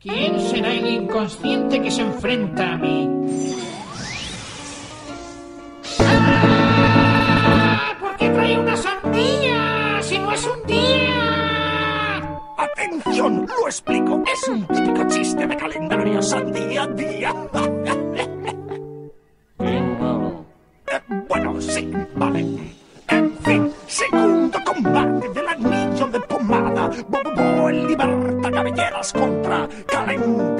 ¿Quién será el inconsciente que se enfrenta a mí? ¡Ah! ¿Por qué trae una sandía? Si no es un día. ¡Atención! Lo explico. Es un típico chiste de calendario sandía día. Eh, bueno, sí, vale. En fin, segundo combate del anillo de pomada. Bobo, Bo, en libertad caballeros contra Kalen.